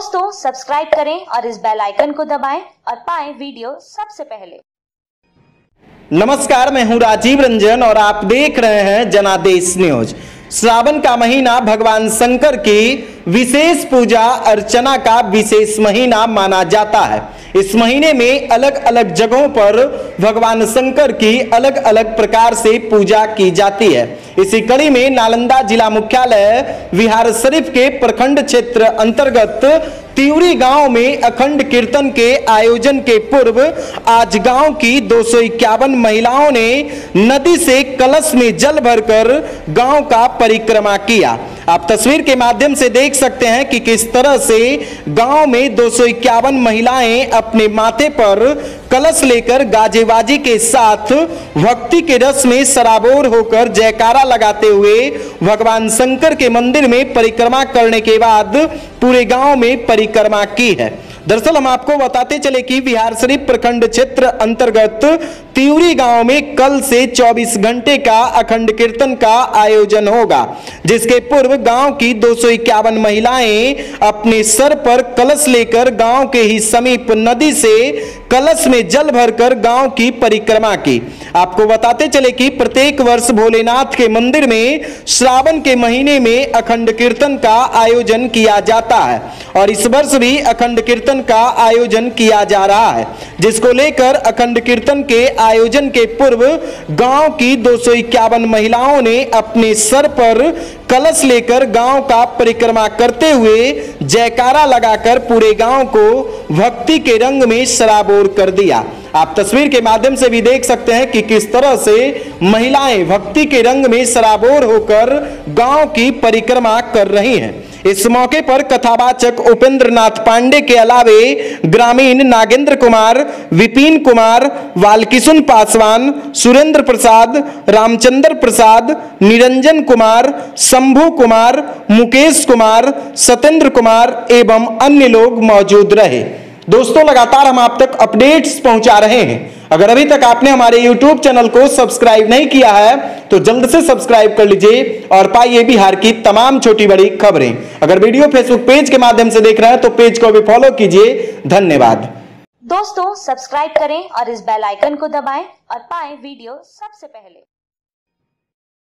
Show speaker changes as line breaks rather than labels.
Subscribe करें और इस बेल आइकन को दबाएँ और पाएँ वीडियो सबसे पहले।
नमस्कार, मैं हूँ राजीव रंजन और आप देख रहे हैं जनादेश न्यूज़। श्रावण का महीना भगवान शंकर की विशेष पूजा अर्चना का विशेष महीना माना जाता है। इस महीने में अलग अलग जगहों पर भगवान शंकर की अलग अलग प्रकार से पूजा की जाती है। इसी कड़ी में नालंदा जिला मुख्यालय बिहार शरीफ के प्रखंड क्षेत्र अंतर्गत तिवरी गाँव में अखंड कीर्तन के आयोजन के पूर्व आज गाँव की दो सौ इक्यावन महिलाओं ने नदी से कलश में जल भरकर गाँव का परिक्रमा किया। आप तस्वीर के माध्यम से देख सकते हैं कि किस तरह से गाँव में दो सौ इक्यावन महिलाएँ अपने माथे पर कलश लेकर गाजेबाजी के साथ भक्ति के रस में सराबोर होकर जयकारा लगाते हुए भगवान शंकर के मंदिर में परिक्रमा करने के बाद पूरे गाँव में परिक्रमा की है। दरअसल हम आपको बताते चले कि बिहार शरीफ प्रखंड क्षेत्र अंतर्गत तिवरी गाँव में कल से 24 घंटे का अखंड कीर्तन का आयोजन होगा, जिसके पूर्व गाँव की दो सौ इक्यावन महिलाएँ अपने सर पर कलश लेकर गाँव के ही समीप नदी से कलश में जल भरकर गाँव की परिक्रमा की। आपको बताते चले कि प्रत्येक वर्ष भोलेनाथ के मंदिर में, श्रावण के महीने में अखंड कीर्तन का आयोजन किया जाता है और इस वर्ष भी अखंड कीर्तन का आयोजन किया जा रहा है, जिसको लेकर अखंड कीर्तन के आयोजन के पूर्व गाँव की दो सौ इक्यावन महिलाओं ने अपने सर पर कलश लेकर गाँव का परिक्रमा करते हुए जयकारा लगाकर पूरे गाँव को भक्ति के रंग में शराबोर कर दिया। आप तस्वीर के माध्यम से भी देख सकते हैं कि किस तरह से महिलाएँ भक्ति के रंग में शराबोर होकर गाँव की परिक्रमा कर रही हैं। इस मौके पर कथावाचक उपेंद्र नाथ पांडे के अलावे ग्रामीण नागेंद्र कुमार, विपिन कुमार, वालकिशुन पासवान, सुरेंद्र प्रसाद, रामचंद्र प्रसाद, निरंजन कुमार, शंभु कुमार, मुकेश कुमार सत्येंद्र कुमार एवं अन्य लोग मौजूद रहे। दोस्तों, लगातार हम आप तक अपडेट्स पहुँचा रहे हैं। अगर अभी तक आपने हमारे YouTube चैनल को सब्सक्राइब नहीं किया है तो जल्द से सब्सक्राइब कर लीजिए और पाइए बिहार की तमाम छोटी बड़ी खबरें। अगर वीडियो फेसबुक पेज के माध्यम से देख रहे हैं तो पेज को भी फॉलो कीजिए। धन्यवाद।
दोस्तों सब्सक्राइब करें और इस बेल आइकन को दबाएँ और पाएँ वीडियो सबसे पहले।